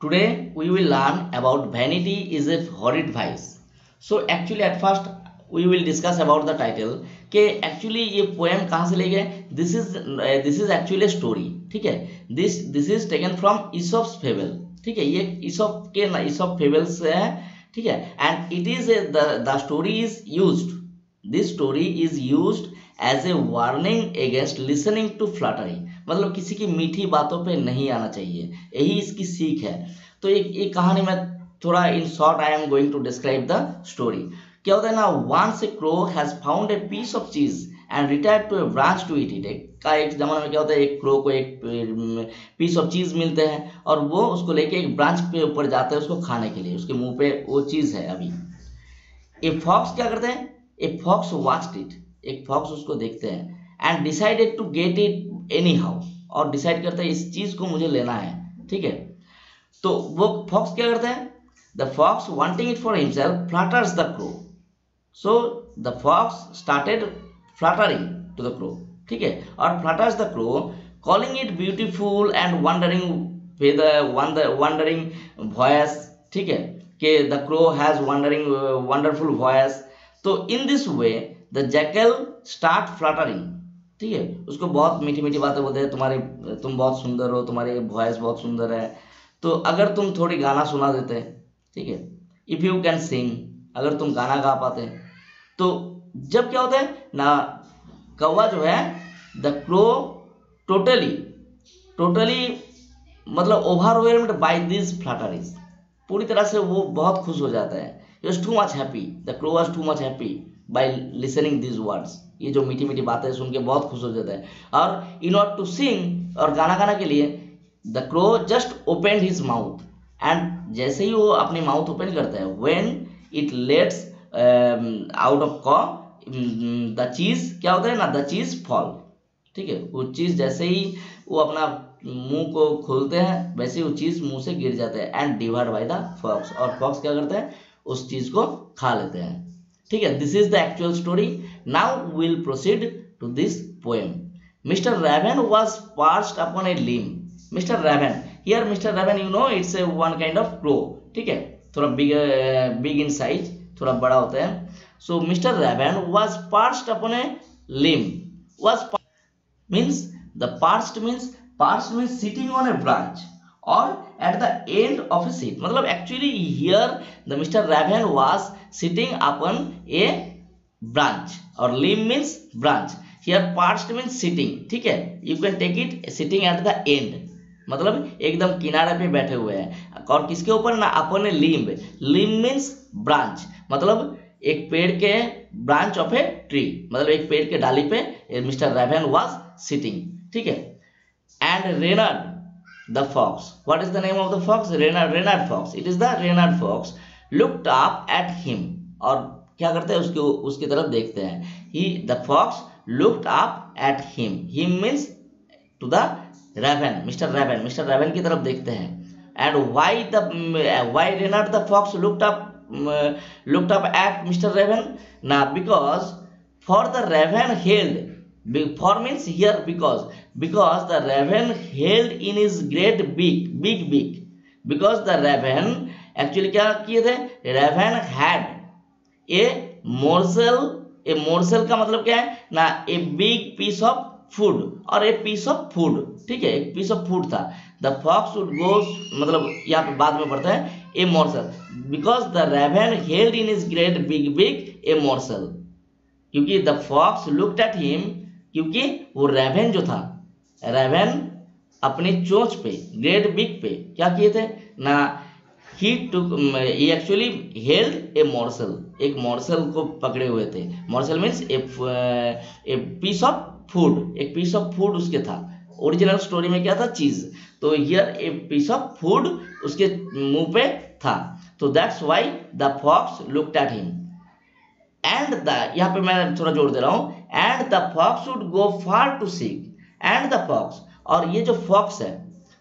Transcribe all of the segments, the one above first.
Today, we will learn about vanity is a horrid vice. So, actually, at first, we will discuss about the title, कि actually ये poem कहाँ से ले गए? This is this is actually story ठीक है? This this is taken from Aesop's fable ठीक है? ये ईसॉप के ना ईसॉप फेबल्स है, ठीक है? And it is the story is used this story is used as a warning against listening to flattery मतलब किसी की मीठी बातों पे नहीं आना चाहिए। यही इसकी सीख है। तो एक एक कहानी में थोड़ा in short I am going to describe the story क्या होता है ना once a crow has found a piece of cheese and retire to a branch to it it का एक जमाने में क्या होता है, एक क्रो को एक पीस ऑफ़ चीज़ मिलते हैं और वो उसको लेके एक ब्रांच पे ऊपर जाता है उसको खाने के लिए। उसके मुँह पे वो चीज़ है अभी। ए फॉक्स क्या करते हैं? ए फॉक्स वॉच्ड इट एक फॉक्स उसको देखते हैं and decided to get it anyhow और डिसाइड करते हैं इस चीज़ को मुझे लेना है, ठीक है? तो वो फॉक्स क्या करते हैं? The fox wanting it for himself flatters the crow so the fox started flattering to the crow ठीक है? और flatters the crow calling it beautiful and wondering wondering voice ठीक है? कि the crow has wondering wonderful voice तो in this way the jackal start flattering ठीक है, उसको बहुत मीठी मीठी बातें बोलते हैं, तुम्हारे, तुम बहुत सुंदर हो, तुम्हारी वॉइस बहुत सुंदर है। तो अगर तुम थोड़ी गाना सुना देते, ठीक है इफ़ यू कैन सिंग अगर तुम गाना गा पाते तो जब क्या होता है ना, कौवा जो है द क्रो टोटली टोटली मतलब ओवरवेल्ड बाय दिस फ्लटरीज पूरी तरह से वो बहुत खुश हो जाता है। Is too much happy the crow was too much happy by listening these words ये जो मीठी मीठी बातें सुन के बहुत खुश हो जाता है। और इन ऑर्डर टू सिंग और गाना गाना के लिए the crow just open his mouth and जैसे ही वो अपनी माउथ ओपन करता है when it lets out of caw the cheese क्या होता है ना? द चीज़ फॉल ठीक है? वो चीज़ जैसे ही वो अपना मुँह को खोलते हैं, वैसे वो चीज़ मुँह से गिर जाते हैं। And divide by the fox और फॉक्स क्या करते हैं? उस चीज़ को खा लेते हैं। ठीक है this is the actual story now will proceed to this poem mister Raven was perched upon a limb mister Raven here mister Raven you know it's a one kind of crow ठीक है, थोड़ा big big in size थोड़ा बड़ा होता है. So mister Raven was perched upon a limb was means the perched means perched means sitting on a branch or at the end of seat मतलब actually here the mister Raven was sitting upon a branch और limb means branch here part means sitting ठीक है? You can take it sitting at the end मतलब एकदम किनारे पे बैठे हुए हैं। और किसके ऊपर ना? Upon limb limb means branch मतलब एक पेड़ के ब्रांच ऑफ़ ए ट्री मतलब एक पेड़ के डाली पे मिस्टर रेवेन वॉज़ सिटिंग ठीक है? And Reynard the fox what is the name of the fox renard renard fox it is the renard fox looked up at him और क्या करते हैं उसके उसकी तरफ़ देखते हैं he the fox looked up at him him means to the raven mr raven mr raven की तरफ़ देखते हैं and why the why renard the fox looked up looked up at mr raven now because for the raven held for means here because because the raven held in is great big big big because the raven actually क्या किए थे? Raven had a morsel a morsel का मतलब क्या है? ना a big piece of food और a piece of food ठीक है? एक पीस ऑफ़ फ़ूड था। द फॉक्स वुड गो मतलब यहाँ पे बाद में पढ़ते हैं a morsel because the raven held in is great big big a morsel क्योंकि the fox looked at him क्योंकि वो रेवेन जो था रेवेन अपने चोंच पे ग्रेट बिग पे क्या किए थे? ना ही टू एक्चुअली हेल्ड ए मॉर्सल एक मॉर्सल को पकड़े हुए थे। Morsel means a piece of food एक पीस ऑफ़ फ़ूड उसके था। ओरिजिनल स्टोरी में क्या था? चीज़ तो here a piece of food उसके मुँह पे था। तो that's why the fox looked at him and the यहाँ पे मैं थोड़ा जोड़ दे रहा हूँ। And the fox would go far to seek and the fox और ये जो फॉक्स है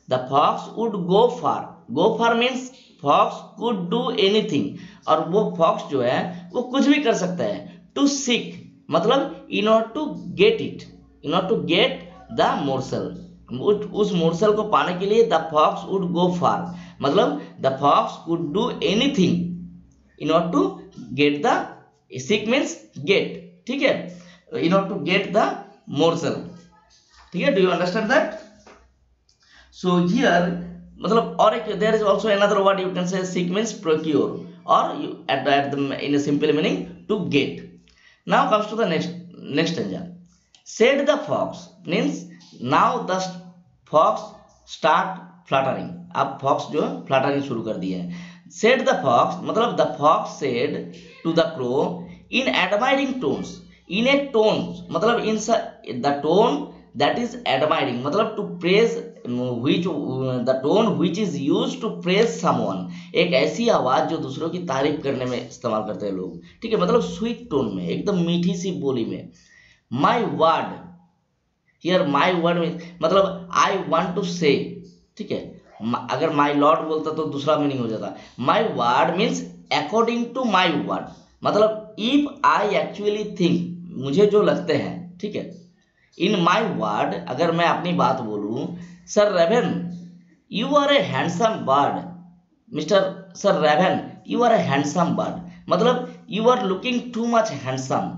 the fox would go far go far means fox could do anything और वो फॉक्स जो है, वो कुछ भी कर सकता है. टू सीक मतलब in order to get it in order to get the morsel उस मोर्सल को पाने के लिए the fox would go far मतलब the fox could do anything in order to get the seek means get ठीक है? In order to get the morsel ठीक है do you understand that so here मतलब और एक there is also another word you can say seek means procure और you at the, at the in a simple meaning to get now comes to the next next stanza said the fox means now the fox start fluttering अब fox जो fluttering शुरू कर दिया है said the fox मतलब the fox said to the crow in admiring tones in a tone मतलब in the tone that is admiring मतलब to praise which the tone which is used to praise someone. एक ऐसी आवाज़ जो दूसरों की तारीफ़ करने में इस्तेमाल करते हैं लोग। ठीक है मतलब स्वीट टोन में, एकदम मीठी सी बोली में। My word here my word मतलब आई वॉन्ट टू से ठीक है? अगर माई लॉर्ड बोलता तो दूसरा मीनिंग हो जाता। My word means according to my word मतलब इफ़ आई एक्चुअली थिंक मुझे जो लगते हैं, ठीक है? इन माई वर्ड अगर मैं अपनी बात बोलूँ, sir Raven you are a handsome bird mister sir Raven you are a handsome bird मतलब you are looking too much handsome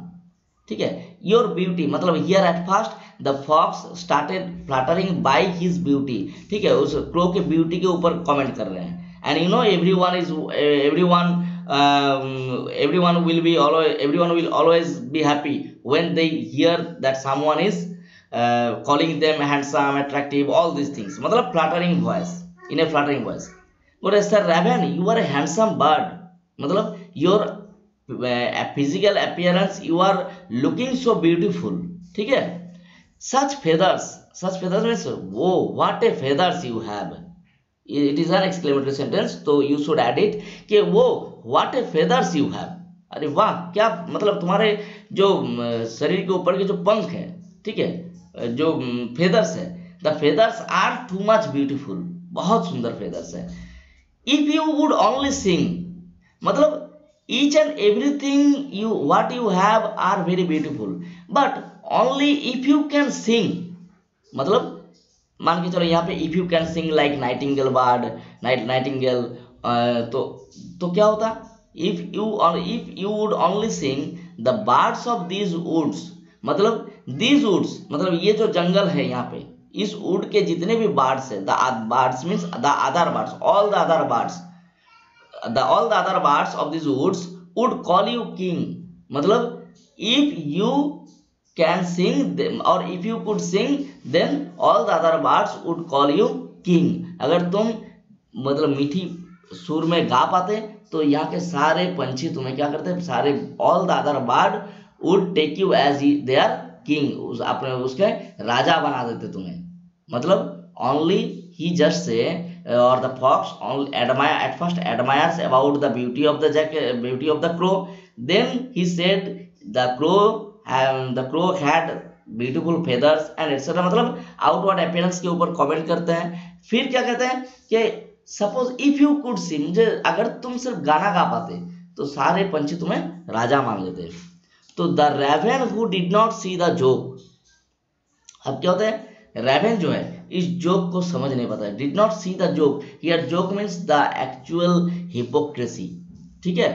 ठीक है? योर ब्यूटी मतलब here at first the fox started flattering by his beauty ठीक है? उस crow के beauty के ऊपर कमेंट कर रहे हैं। And you know every one is every one um, everyone will be always everyone will always be happy when they hear that someone is uh, calling them handsome attractive all these things. Matlab flattering voice in a flattering voice. But sir Raven, you are a handsome bird. Matlab your uh, physical appearance you are looking so beautiful. Theek hai? Such feathers such feathers means oh what a feathers you have. It is an exclamatory sentence तो you should add it कि वो, what a feathers you have. अरे वाह, क्या मतलब तुम्हारे जो शरीर के ऊपर के जो पंख है, ठीक है? जो फेदर्स है the feathers are too much beautiful बहुत सुंदर फेदर्स है। If you would only sing मतलब each and everything you what you have are very beautiful but only if you can sing मतलब मान के चलो यहाँ पे if you can sing like nightingale bird night nightingale तो तो क्या होता? इफ़ यू और if you would only sing the birds of these woods मतलब दीज वुड्स मतलब ये जो जंगल है यहाँ पे, इस वुड के जितने भी बार्ड्स है the birds means the other birds all the other birds the all the other birds of this woods would call you king मतलब इफ़ यू कैन सिंग और if you could sing then all the other birds would call you king अगर तुम मतलब मीठी सुर में गा पाते तो यहाँ के सारे पंछी तुम्हें क्या करते सारे all the other bird would take you as they are king उस, अपने, उसके राजा बना देते तुम्हें। मतलब ओनली ही जस्ट से और the fox admire at first admires about the beauty of the jack beauty of the crow then he said the crow the crow had beautiful feathers and etcetera मतलब आउटवर्ड अपियरेंस के ऊपर comment करते हैं। फिर क्या कहते हैं कि suppose if you could see मुझे अगर तुम सिर्फ़ गाना गा पाते तो सारे पंछी तुम्हें राजा मान लेते। तो the raven who did not see the joke अब क्या होता है? रेवन जो है, इस जोक को समझ नहीं पाता did not see the joke here joke means the actual hypocrisy ठीक है?